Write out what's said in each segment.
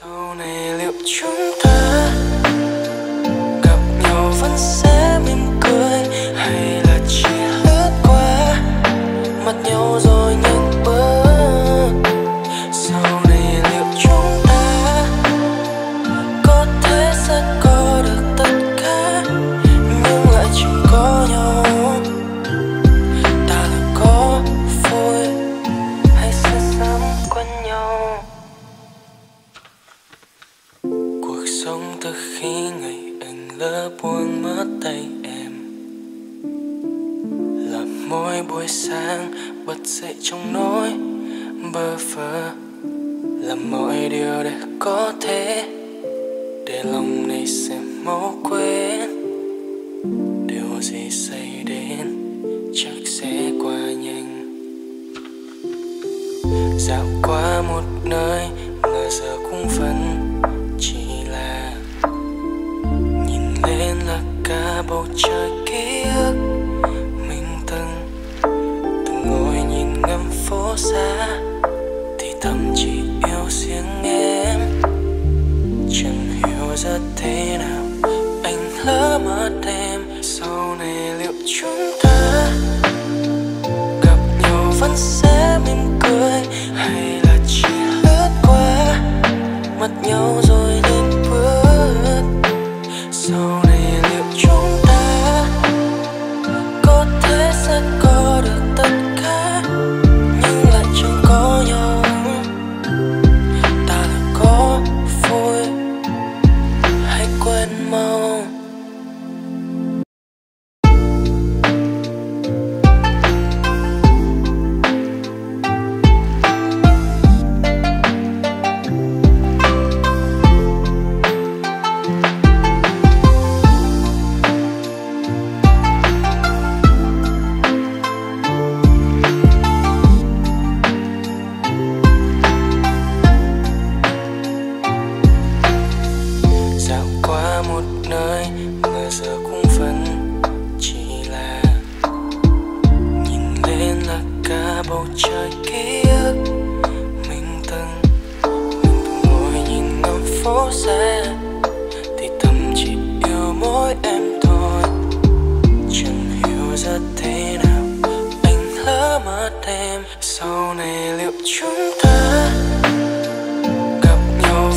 sau này liệu chúng ta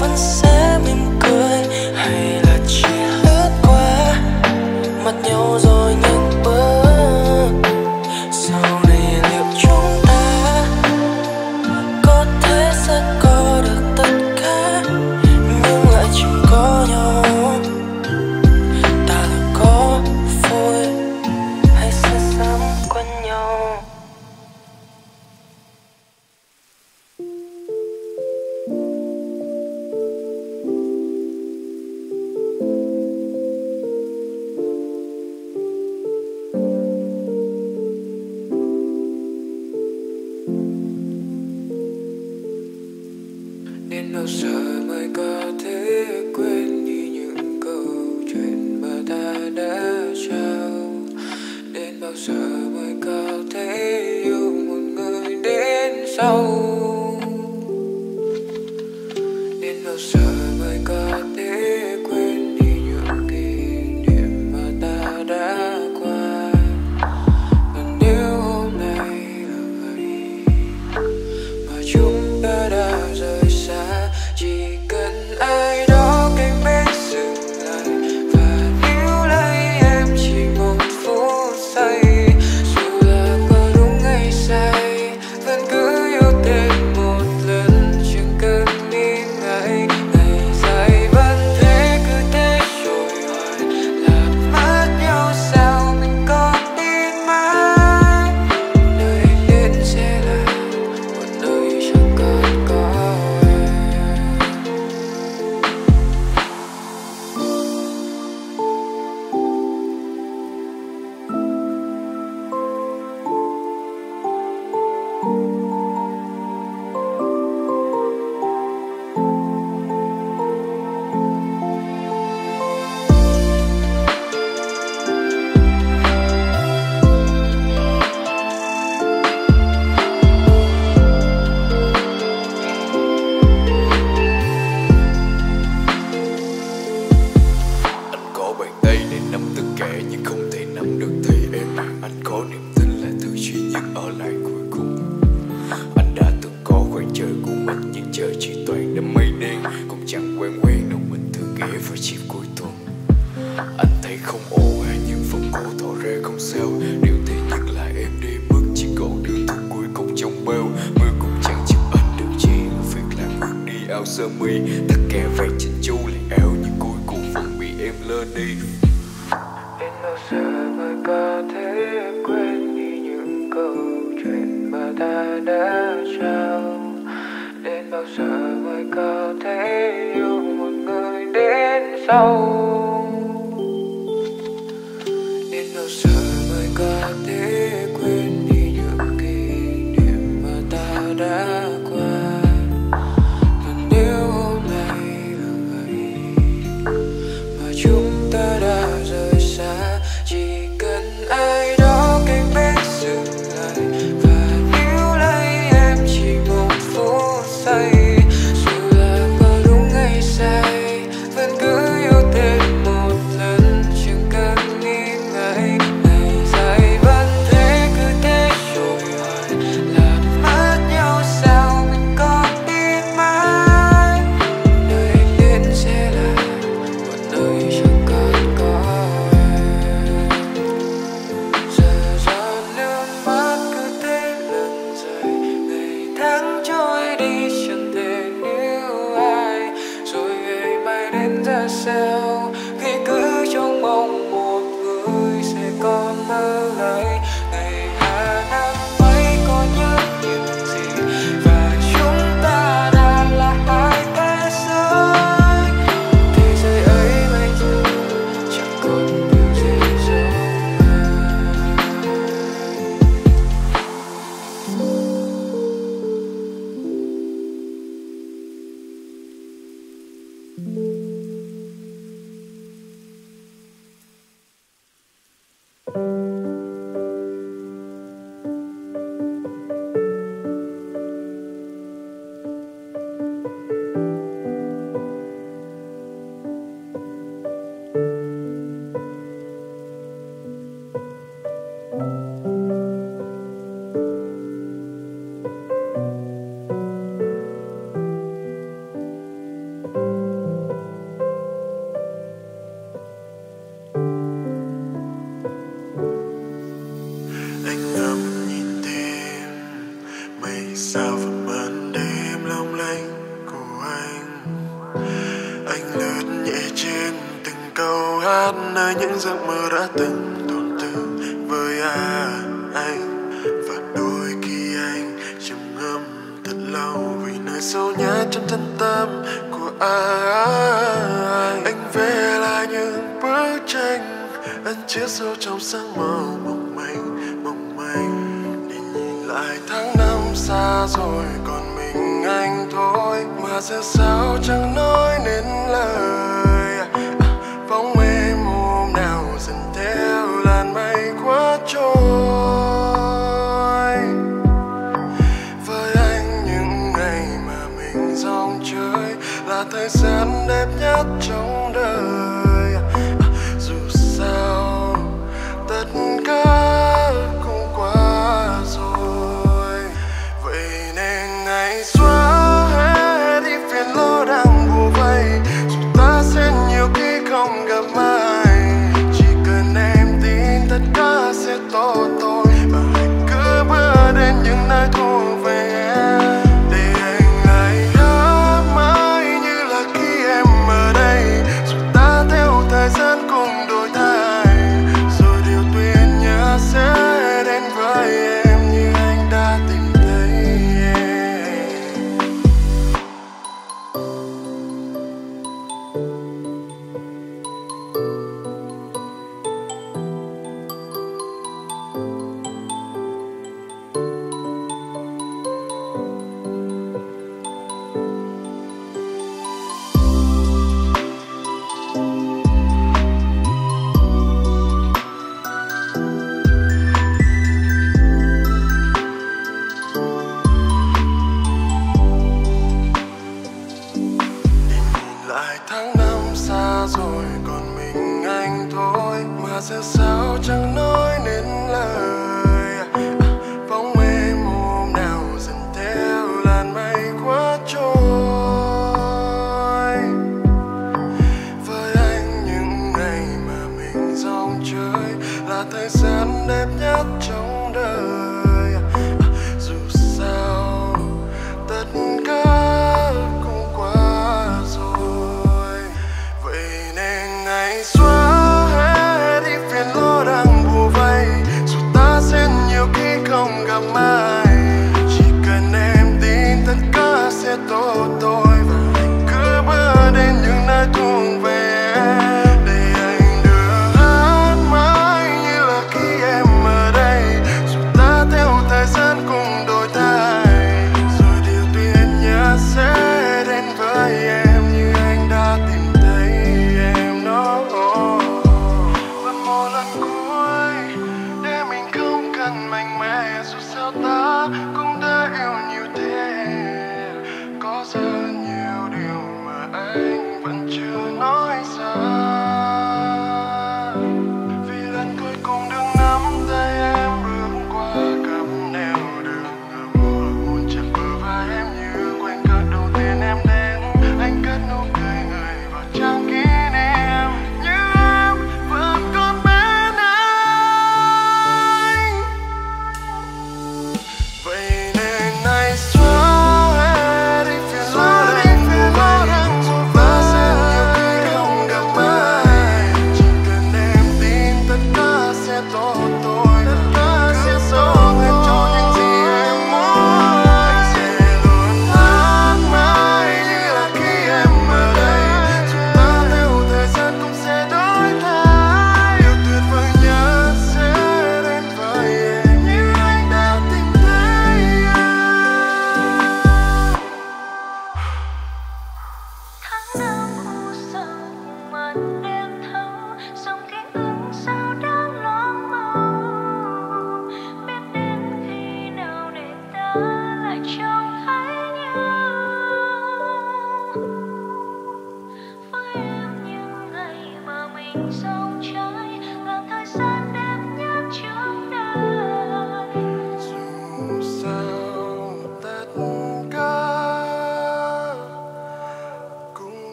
nhau vẫn mi thắt kè vàng trên chu liền eo nhưng cuối cùng vẫn bị em lơ đi. Đến bao giờ mới có thể quên đi những câu chuyện mà ta đã trao? Đến bao giờ mới có thể yêu một người đến sau? à, anh về là những bức tranh anh chiếc sâu trong sáng mơ mong manh mong manh. Đi nhìn lại tháng năm xa rồi còn mình anh thôi mà giờ sao chẳng nói nên lời.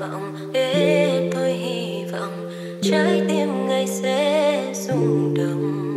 Vọng hết thôi hy vọng. Trái tim ngày sẽ rung động.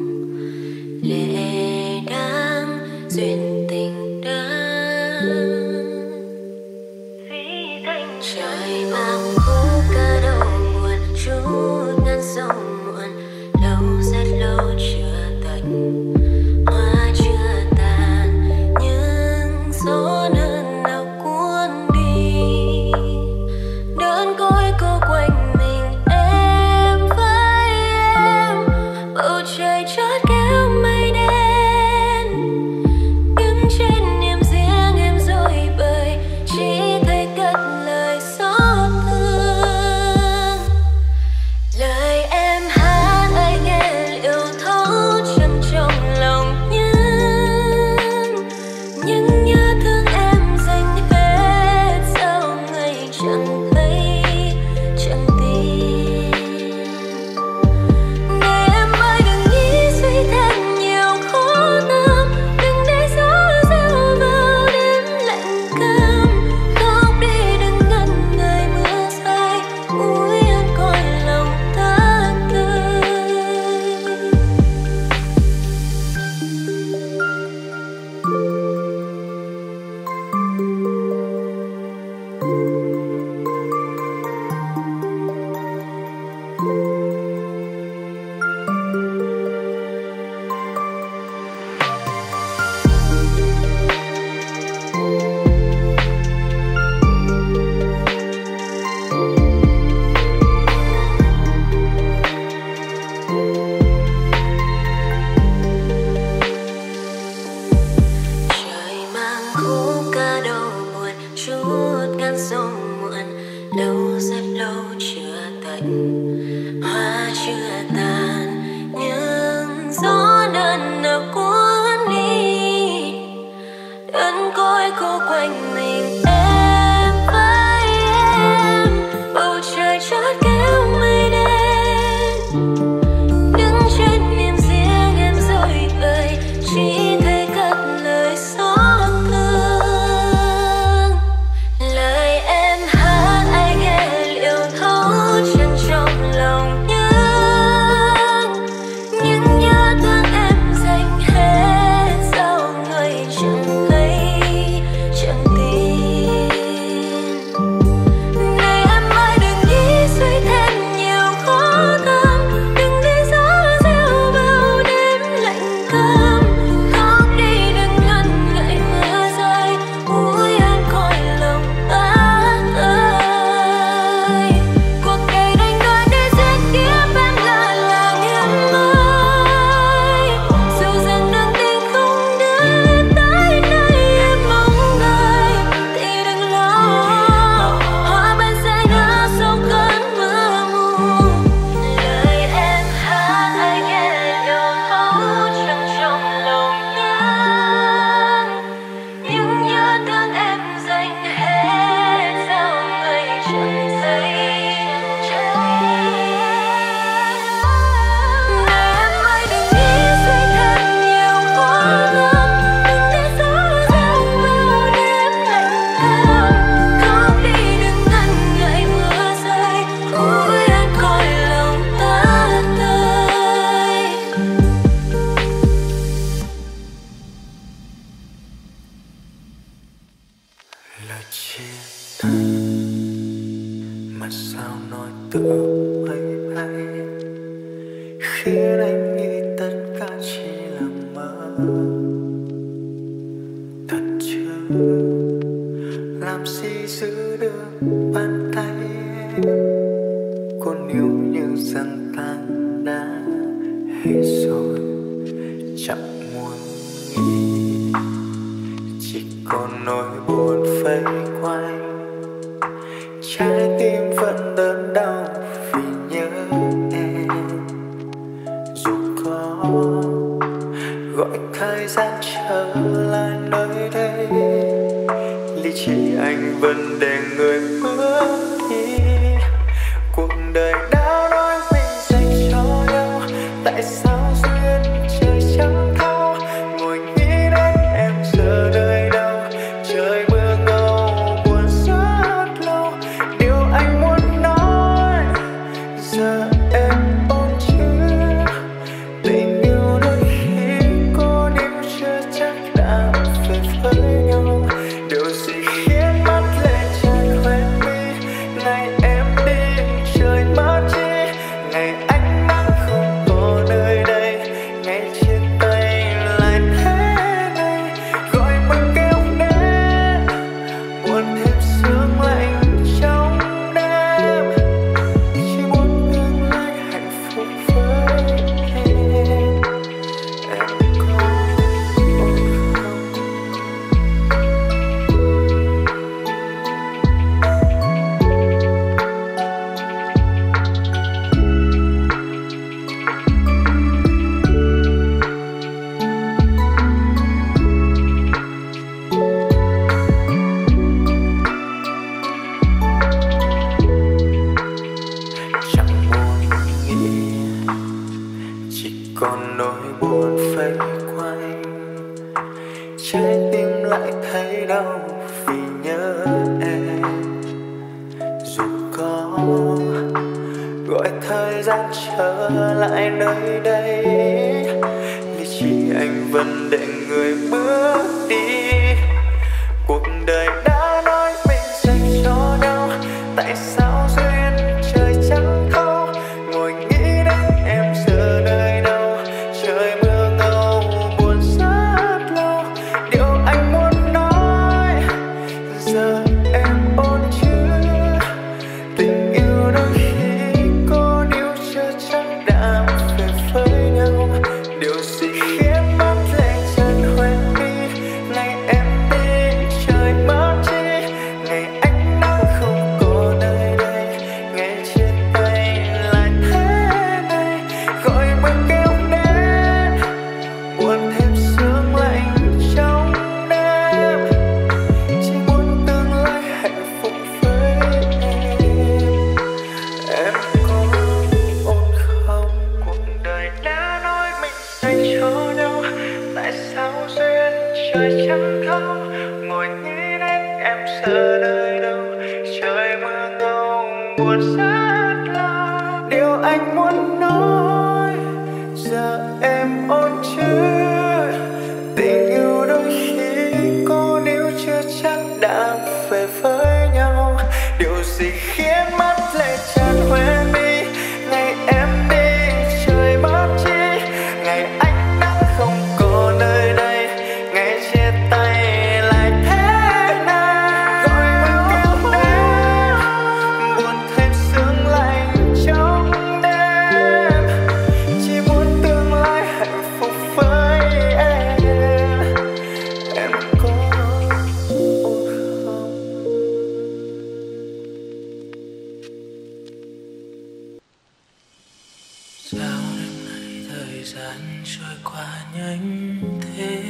sao đêm nay thời gian trôi qua nhanh thế?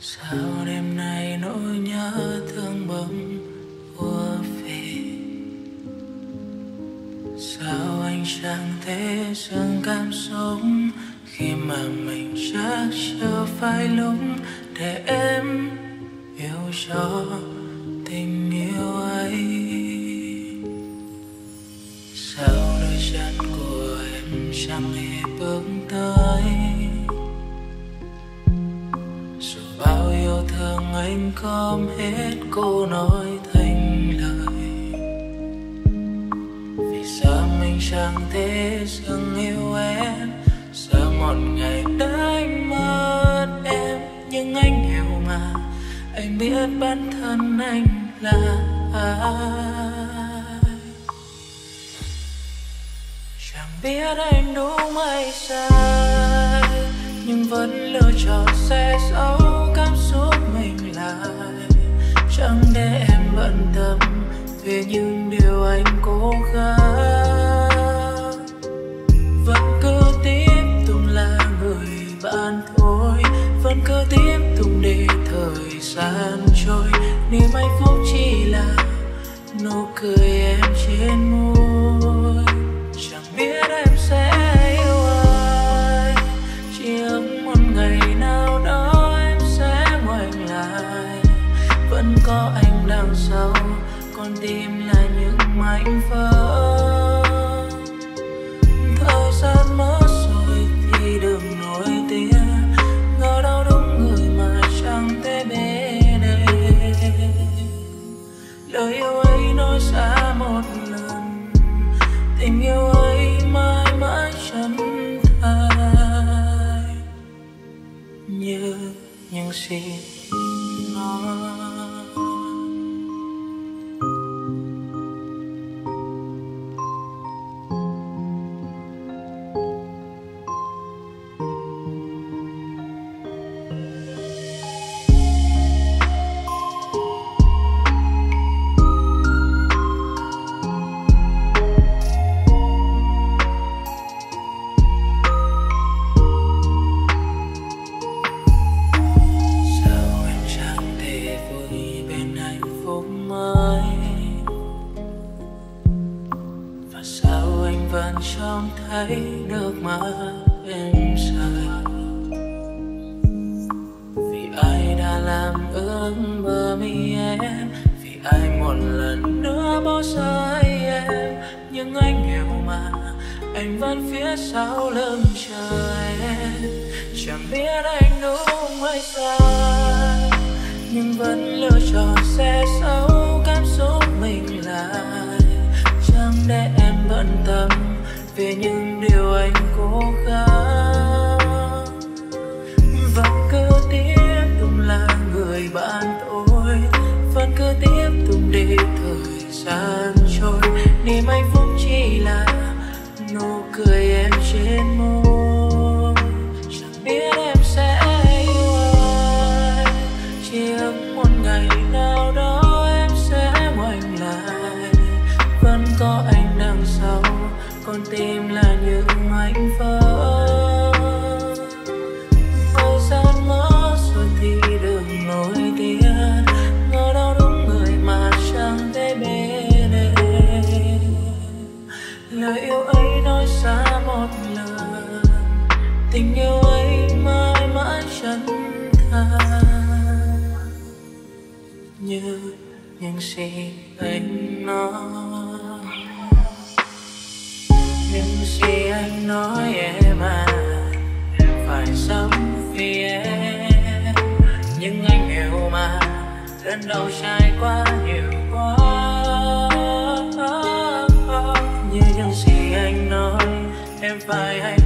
Sao đêm nay nỗi nhớ thương bấm ùa về? Sao anh chẳng thể dừng cảm xúc khi mà mình chắc chưa phải lúc hơn anh là ai? Chẳng biết anh đúng hay sai, nhưng vẫn lựa chọn sẽ giấu cảm xúc mình lại. Chẳng để em bận tâm về những điều anh cố gắng. Vẫn cứ tiếp tục là người bạn thôi, vẫn cứ tiếp tục để thời gian trôi niềm hạnh phúc chỉ là nụ cười em trên môi. Chẳng biết em sẽ yêu ai. Chỉ ước một ngày nào đó em sẽ ngoảnh lại. Vẫn có anh đằng sau, con tim là những mảnh vỡ. ngàn trông thấy được mà em sai vì ai đã làm ước mơ mi em? Vì ai một lần nữa bỏ rơi em? Nhưng anh hiểu mà, anh vẫn phía sau lưng chờ em. Chẳng biết anh đúng hay sai, nhưng vẫn lựa chọn sẽ xấu cảm xúc mình lại. Chẳng để em bận tâm về những điều anh cố gắng. Và cứ tiếp tục là người bạn tôi. Vẫn cứ tiếp tục để thời gian trôi. Niềm hạnh phúc chỉ là nụ cười em trên môi. nói em à em phải sống vì em. Nhưng anh hiểu mà, thân đau trải qua nhiều quá. Như những gì anh nói, em phải hạnh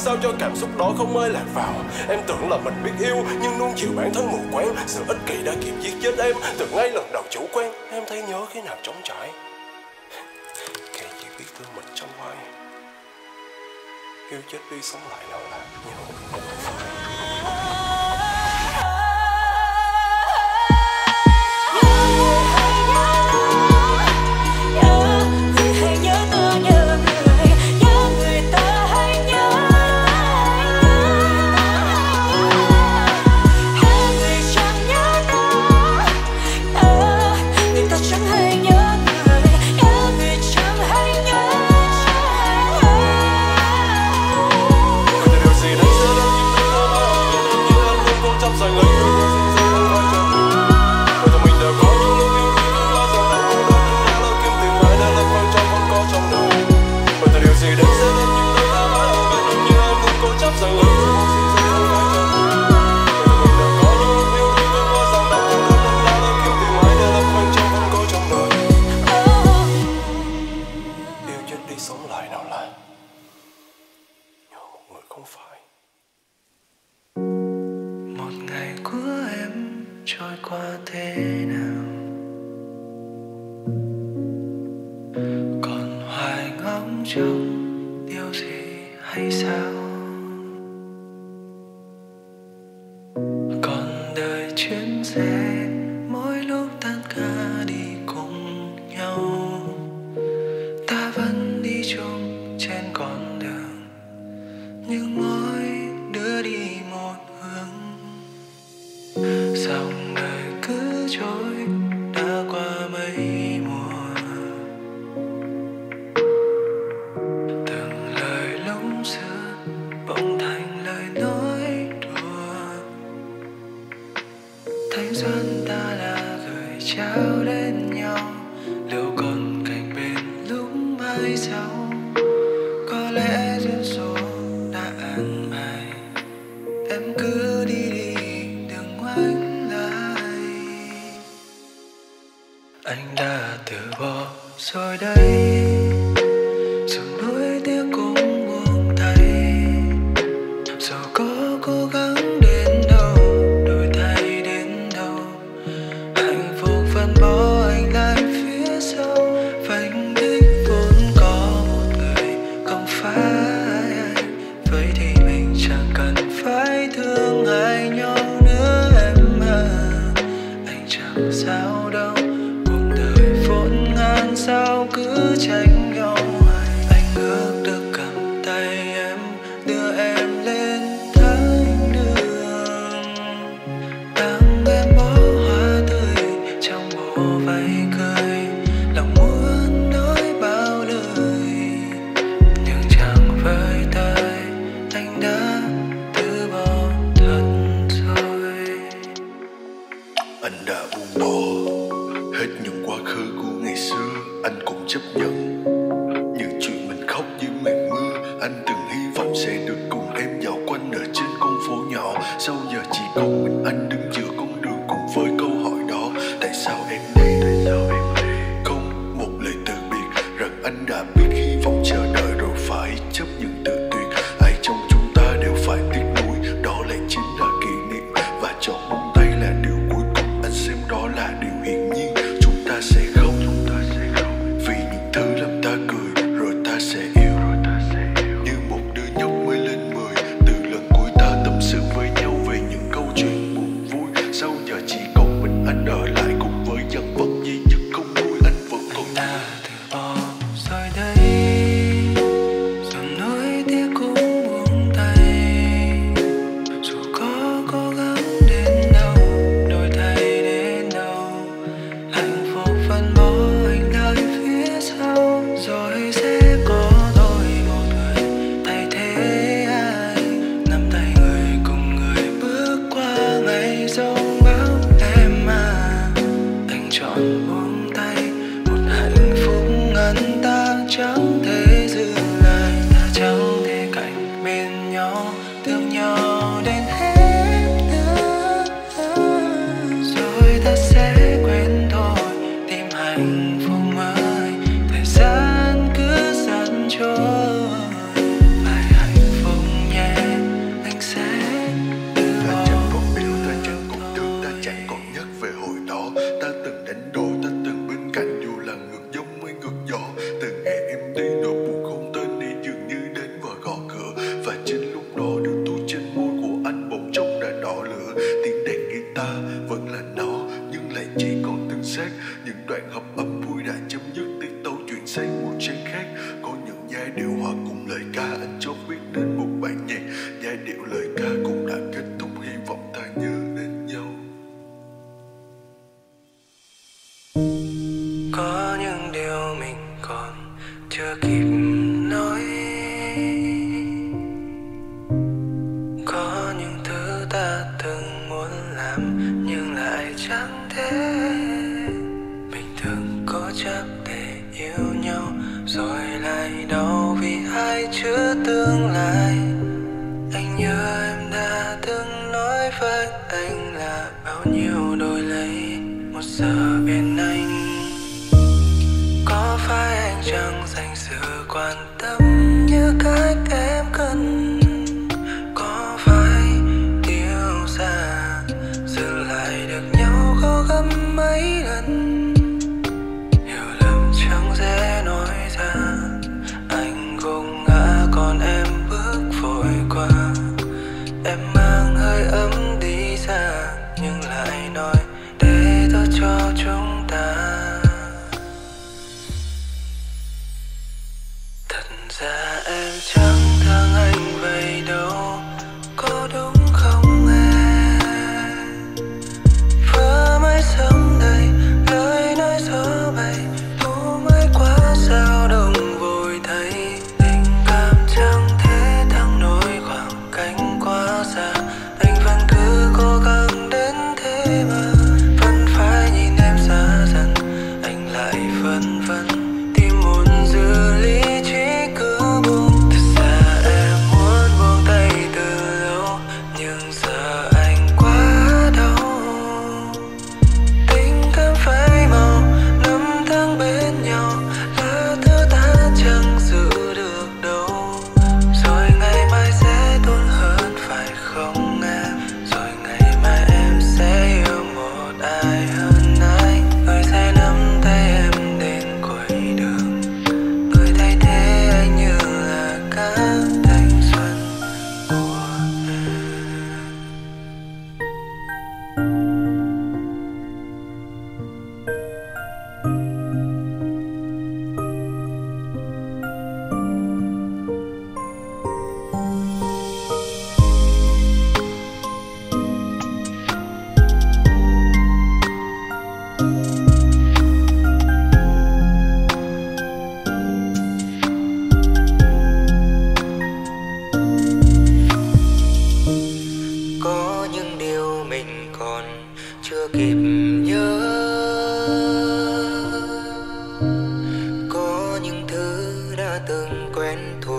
sao cho cảm xúc đó không ơi lạc vào? Em tưởng là mình biết yêu, nhưng luôn chịu bản thân mù quáng. Sự ích kỷ đã kịp giết chết em. Từ ngay lần đầu chủ quen em thấy nhớ khi nào trống trải. Kẻ chỉ biết thương mình trong vai yêu chết đi sống lại nào là nhiều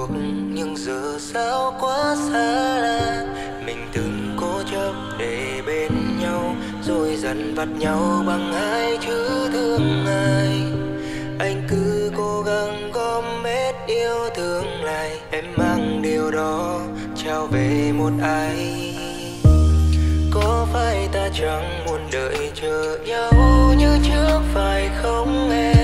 cuộc, nhưng giờ sao quá xa lạ, mình từng cố chấp để bên nhau, rồi dần vặt nhau bằng hai chữ thương ai anh cứ cố gắng gom hết yêu thương lại, em mang điều đó trao về một ai. Có phải ta chẳng muốn đợi chờ nhau như trước phải không em?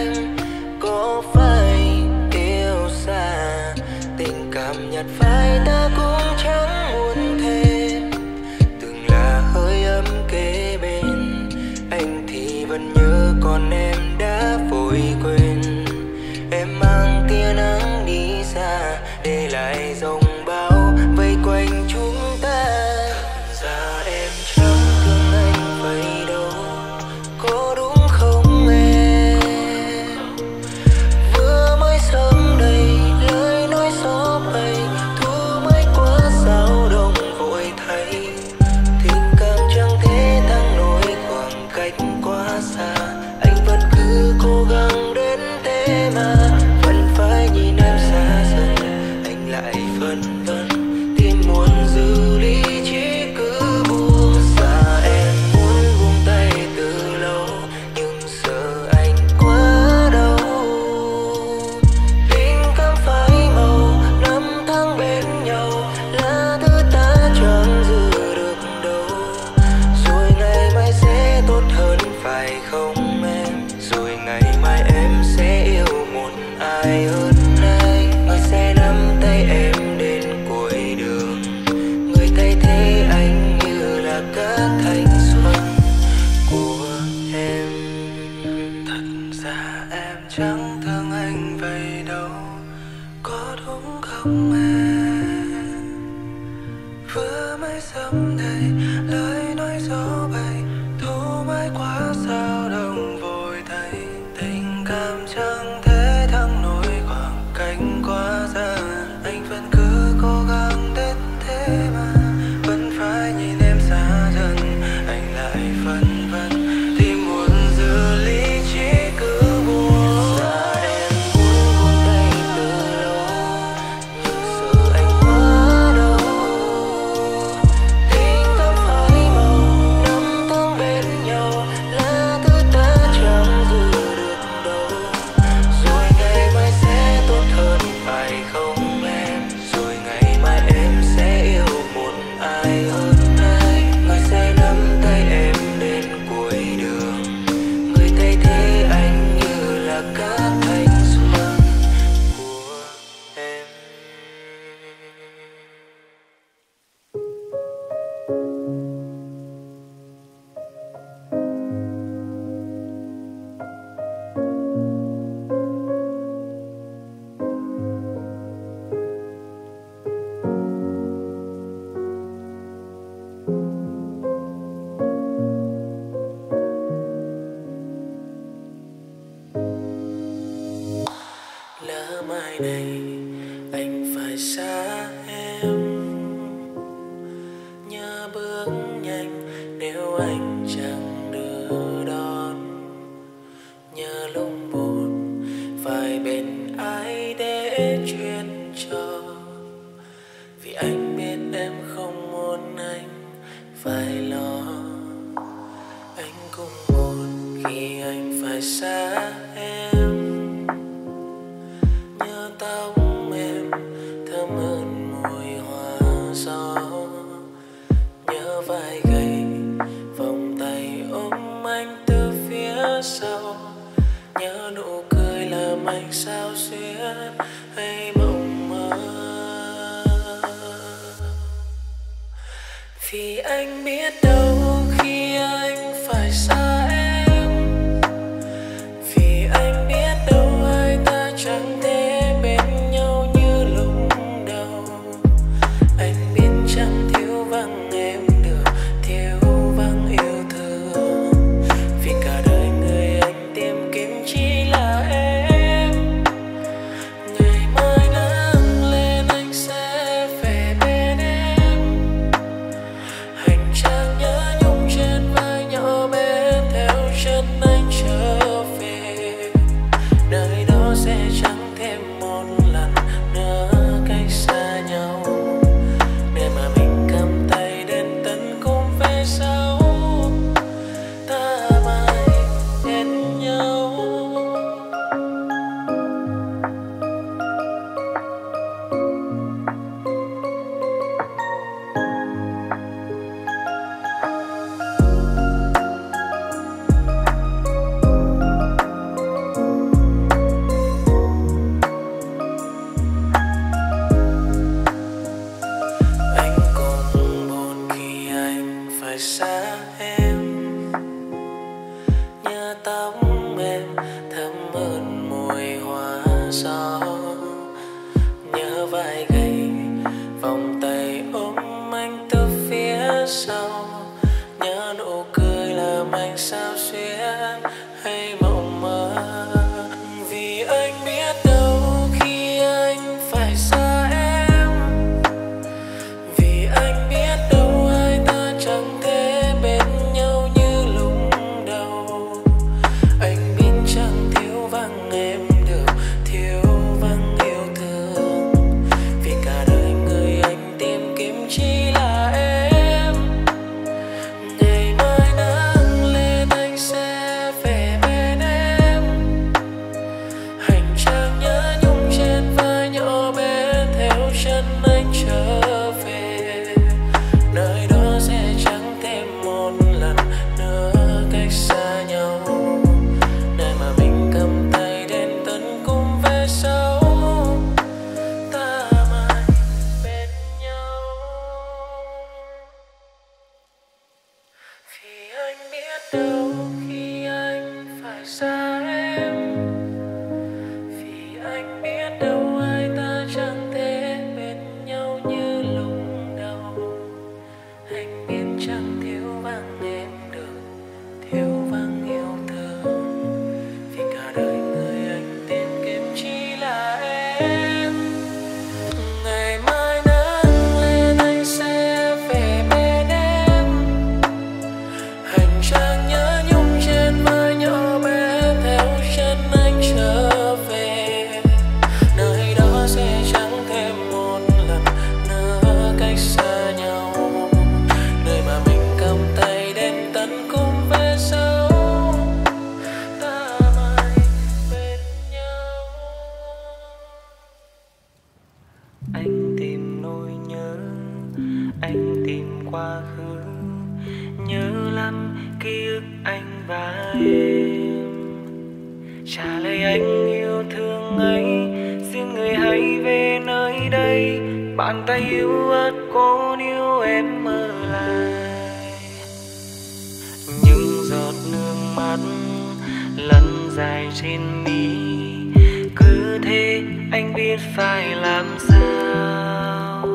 làm sao?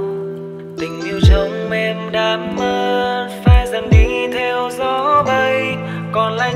Tình yêu trong em đã mất, phải dần đi theo gió bay. Còn lại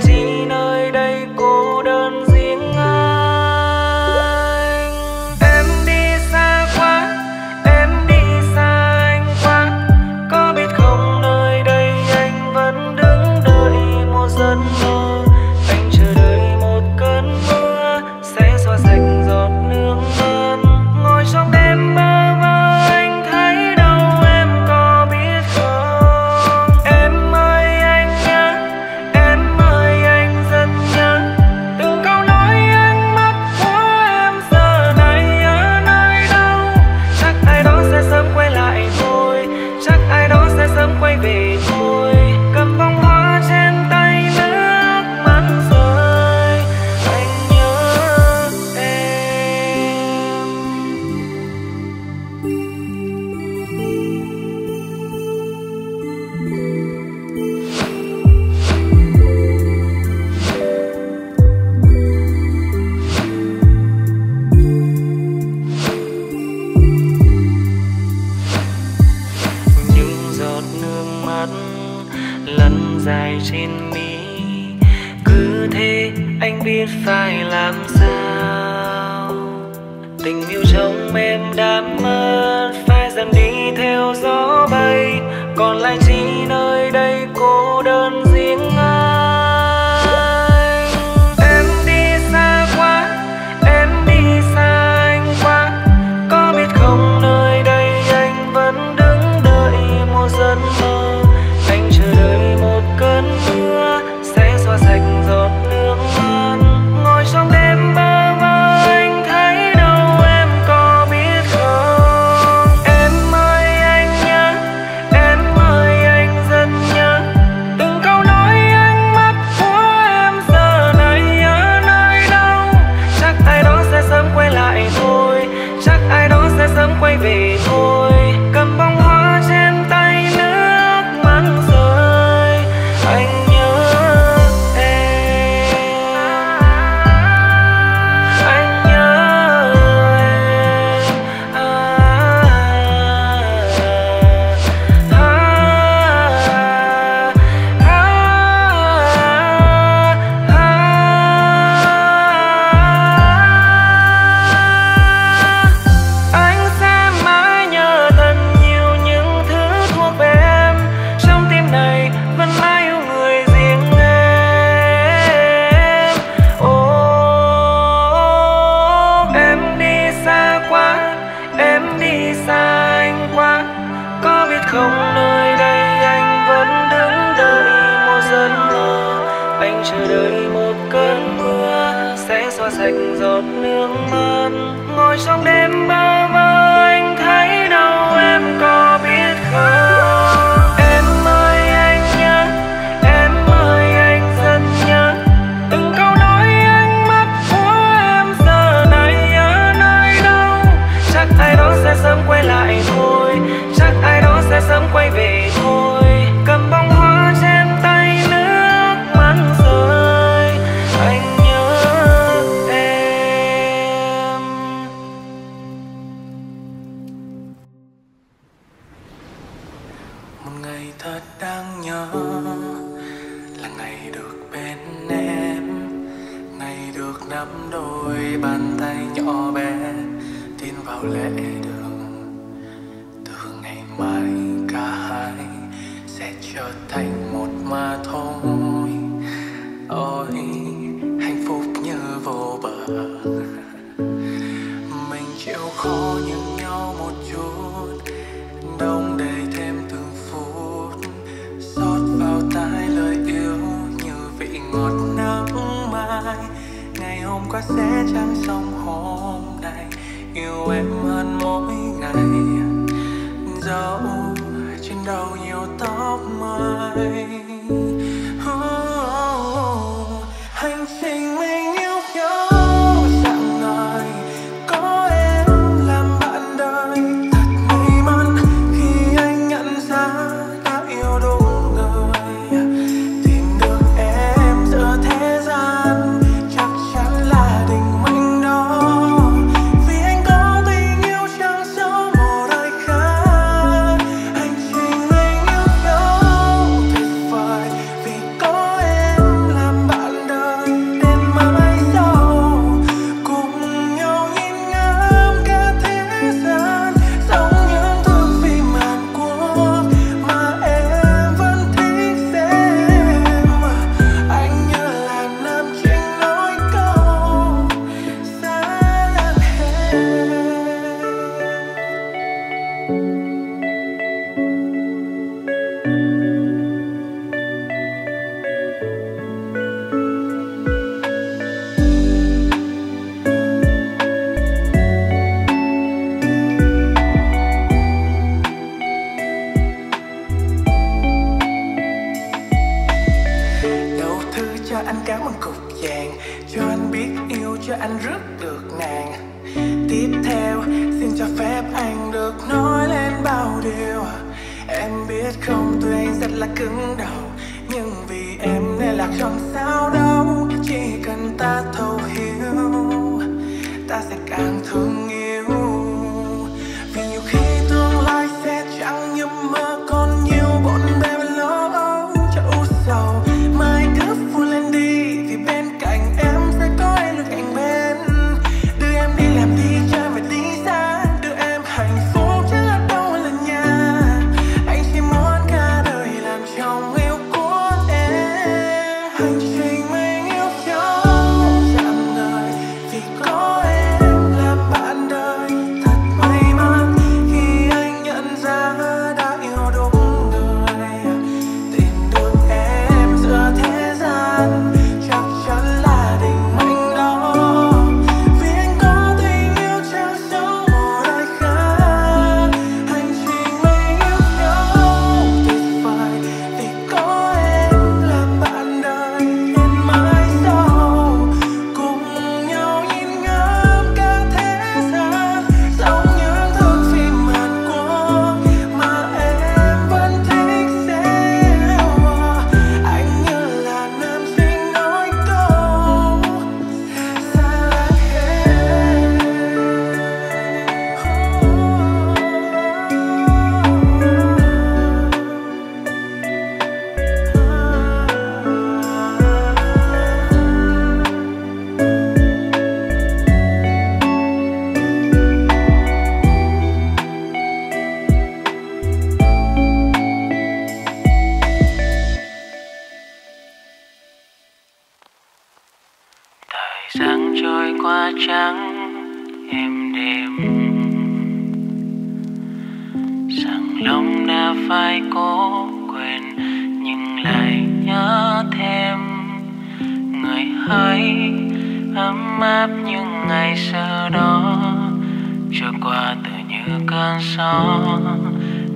qua từ như cơn gió.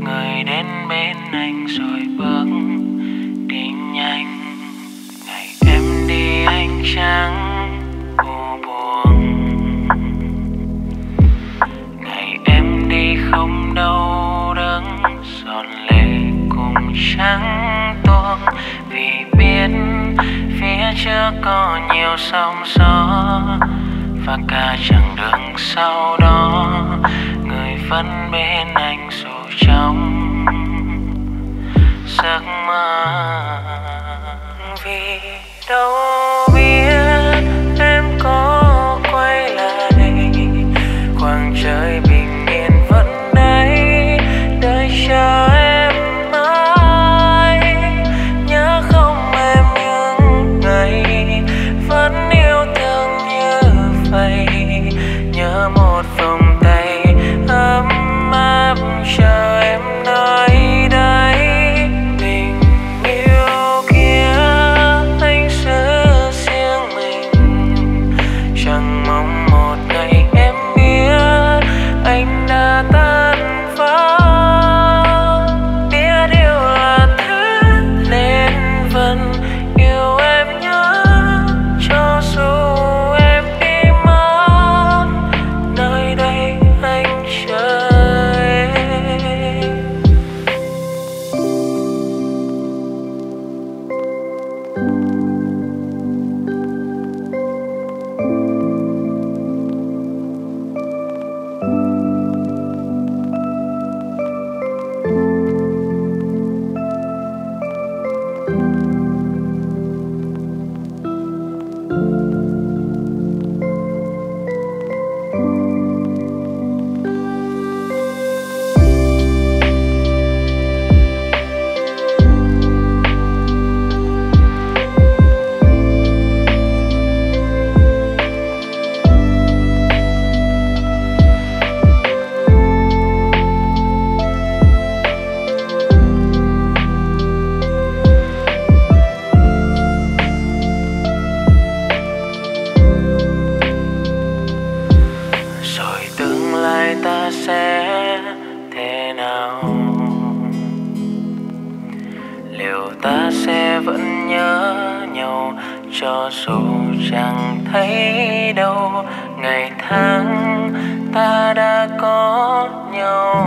Người đến bên anh rồi bước đi nhanh. Ngày em đi anh trắng u buồn. Ngày em đi không đâu đắng giọt lệ cùng trắng tuông vì biết phía trước có nhiều sóng gió và cả chẳng đường sau đó, người vẫn bên anh dù trong giấc mơ vì đâu. có nhau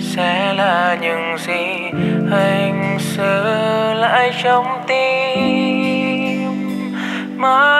sẽ là những gì anh giữ lại trong tim. Mãi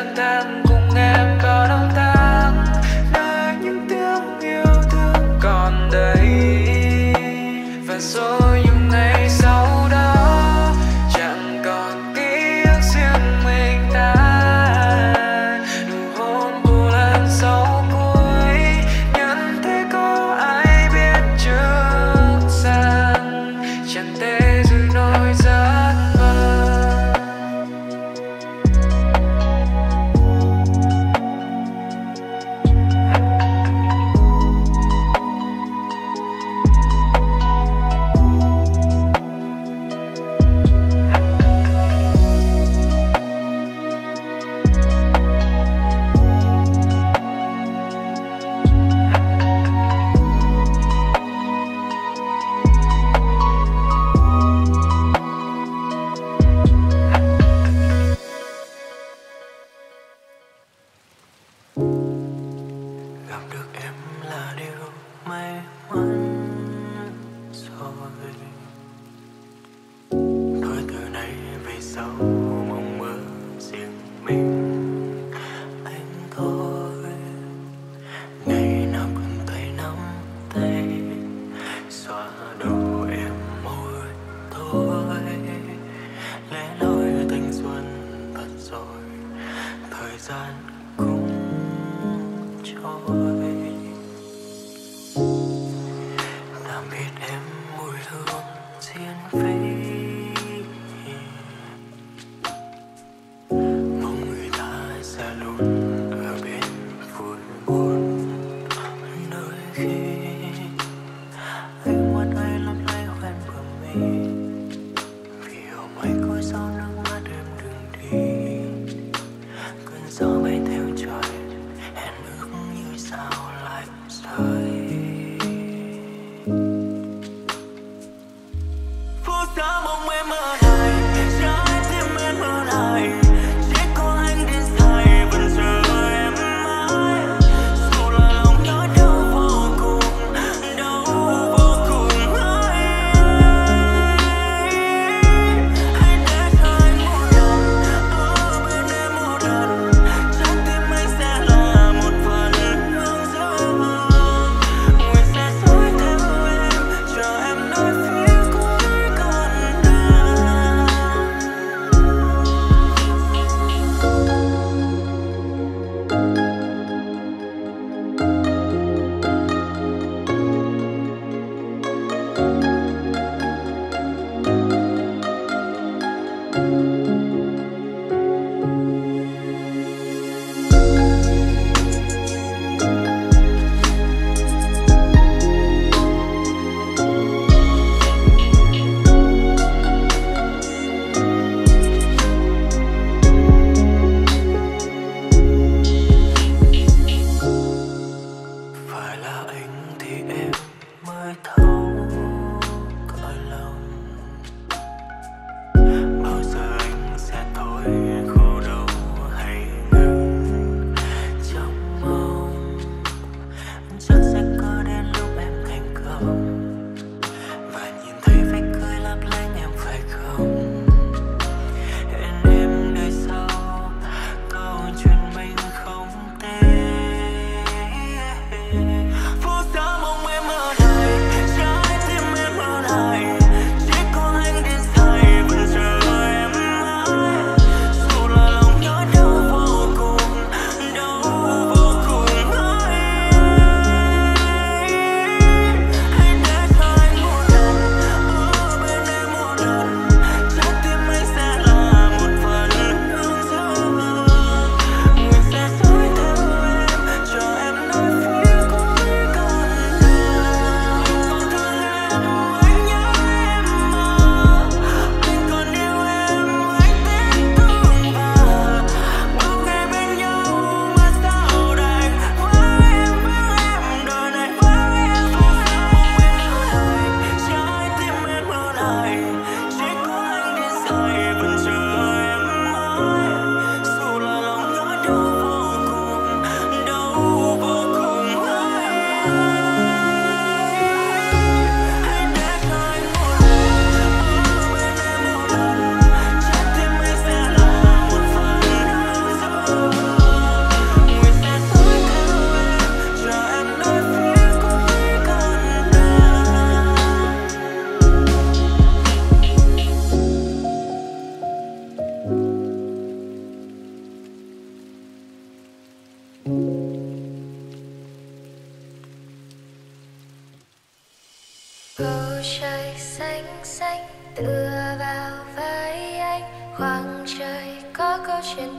Satan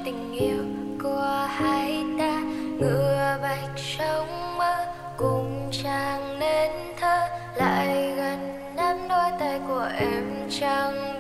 tình yêu của hai ta. Ngựa bạch trong mơ cùng chàng nên thơ. Lại gần nắm đôi tay của em chẳng